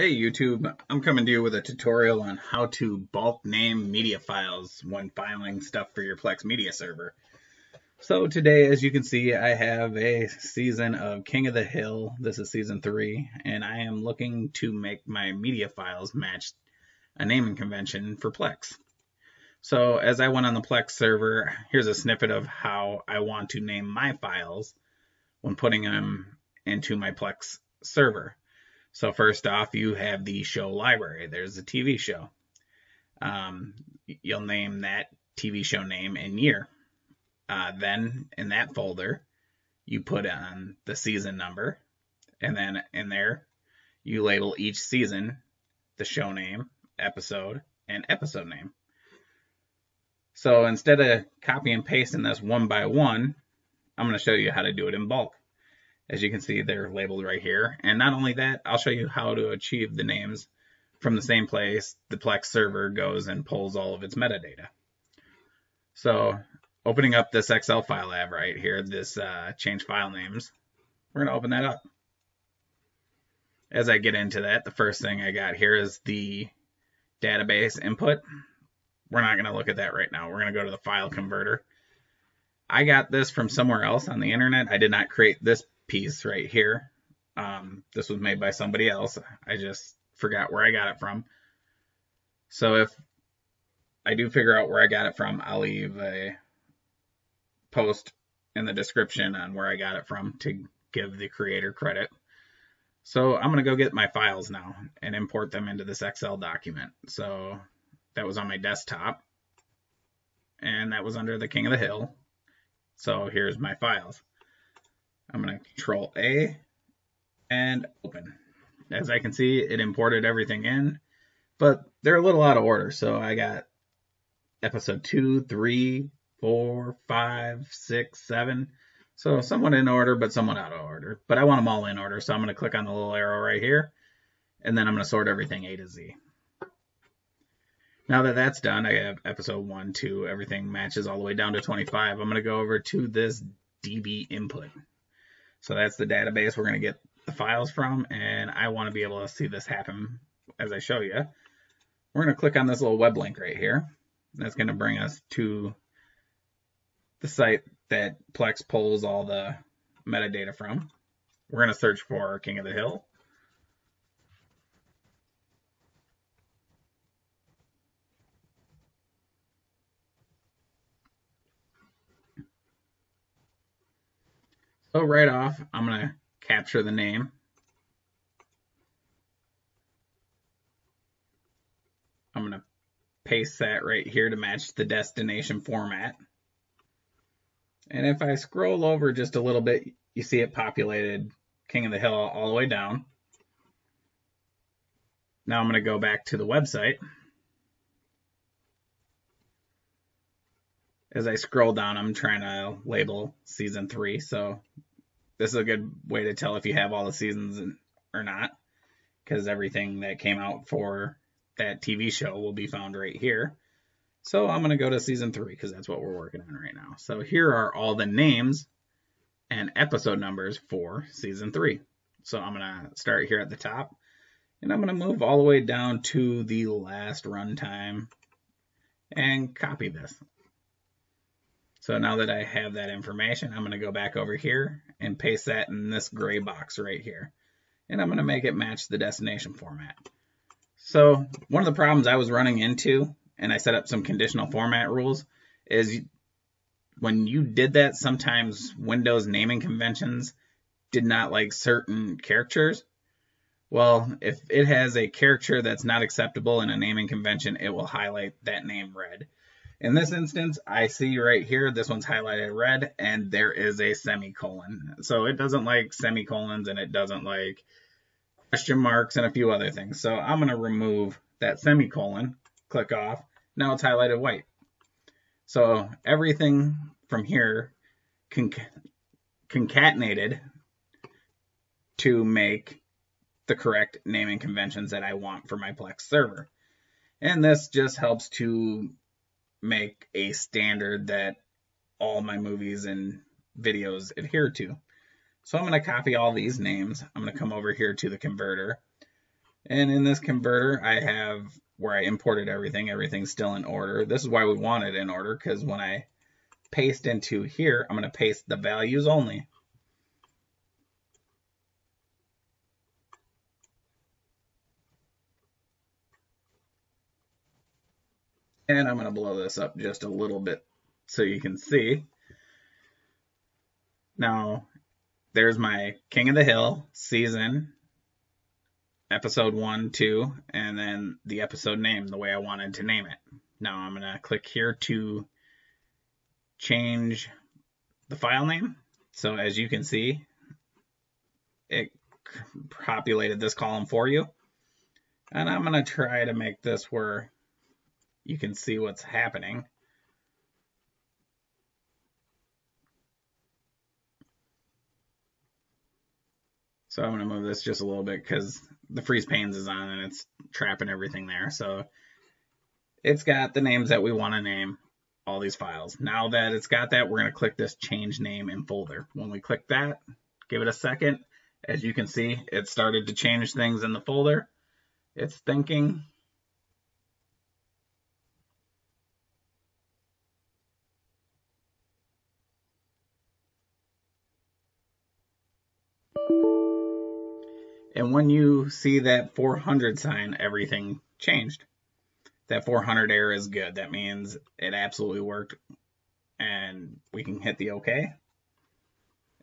Hey YouTube, I'm coming to you with a tutorial on how to bulk name media files when filing stuff for your Plex media server. So today, as you can see, I have a season of King of the Hill. This is season three, and I am looking to make my media files match a naming convention for Plex. So as I went on the Plex server, here's a snippet of how I want to name my files when putting them into my Plex server. So first off, you have the show library. There's a TV show. Um, you'll name that TV show name and year. Uh, then in that folder, you put on the season number, and then in there, you label each season the show name, episode, and episode name. So instead of copy and pasting this one by one, I'm going to show you how to do it in bulk. As you can see, they're labeled right here. And not only that, I'll show you how to achieve the names from the same place the Plex server goes and pulls all of its metadata. So opening up this Excel file I have right here, this uh, change file names, we're going to open that up. As I get into that, the first thing I got here is the database input. We're not going to look at that right now. We're going to go to the file converter. I got this from somewhere else on the internet. I did not create this piece right here. Um, this was made by somebody else. I just forgot where I got it from. So if I do figure out where I got it from, I'll leave a post in the description on where I got it from to give the creator credit. So I'm going to go get my files now and import them into this Excel document. So that was on my desktop and that was under the King of the Hill. So here's my files. I'm going to control A and open. As I can see, it imported everything in, but they're a little out of order. So I got episode two, three, four, five, six, seven. So somewhat in order, but somewhat out of order. But I want them all in order. So I'm going to click on the little arrow right here, and then I'm going to sort everything A to Z. Now that that's done, I have episode 1, 2, everything matches all the way down to 25. I'm going to go over to this DB input. So that's the database we're going to get the files from, and I want to be able to see this happen as I show you. We're going to click on this little web link right here. That's going to bring us to the site that Plex pulls all the metadata from. We're going to search for King of the Hill. So right off, I'm going to capture the name. I'm going to paste that right here to match the destination format. And if I scroll over just a little bit, you see it populated King of the Hill all the way down. Now I'm going to go back to the website. As I scroll down, I'm trying to label season three. So this is a good way to tell if you have all the seasons or not, because everything that came out for that TV show will be found right here. So I'm going to go to season three because that's what we're working on right now. So here are all the names and episode numbers for season three. So I'm going to start here at the top and I'm going to move all the way down to the last runtime and copy this. So now that I have that information, I'm going to go back over here and paste that in this gray box right here. And I'm going to make it match the destination format. So one of the problems I was running into and I set up some conditional format rules, is when you did that, sometimes Windows naming conventions did not like certain characters. Well, if it has a character that's not acceptable in a naming convention, it will highlight that name red. In this instance, I see right here, this one's highlighted red, and there is a semicolon. So it doesn't like semicolons, and it doesn't like question marks and a few other things. So I'm going to remove that semicolon, click off, now it's highlighted white. So everything from here can concatenated to make the correct naming conventions that I want for my Plex server. And this just helps to make a standard that all my movies and videos adhere to. So I'm going to copy all these names. I'm going to come over here to the converter. And in this converter, I have where I imported everything, everything's still in order. This is why we want it in order, because when I paste into here, I'm going to paste the values only. And I'm going to blow this up just a little bit so you can see. Now, there's my King of the Hill season, episode 1, 2, and then the episode name, the way I wanted to name it. Now I'm going to click here to change the file name. So as you can see, it populated this column for you. And I'm going to try to make this where you can see what's happening. So I'm going to move this just a little bit because the freeze panes is on and it's trapping everything there. So it's got the names that we want to name all these files. Now that it's got that, we're going to click this change name in folder. When we click that, give it a second. As you can see, it started to change things in the folder. It's thinking. And when you see that 400 sign, everything changed. That 400 error is good. That means it absolutely worked. And we can hit the OK.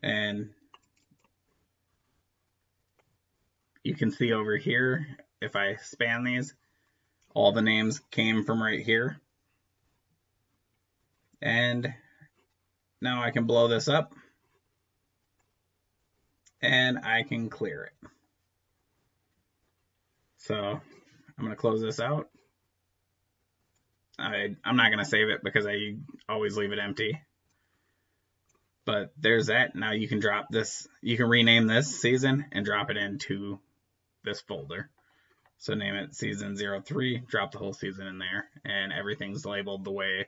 And you can see over here, if I span these, all the names came from right here. And now I can blow this up and I can clear it. So I'm going to close this out. I, I'm not going to save it because I always leave it empty. But there's that. Now you can drop this, you can rename this season and drop it into this folder. So name it season 03, drop the whole season in there, and everything's labeled the way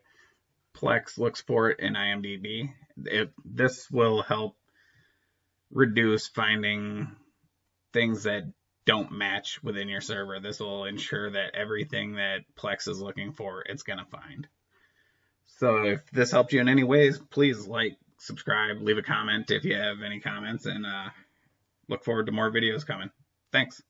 Plex looks for it in IMDb. It, this will help reduce finding things that don't match within your server. This will ensure that everything that Plex is looking for, it's going to find. So if this helped you in any ways, please like, subscribe, leave a comment if you have any comments, and uh, look forward to more videos coming. Thanks.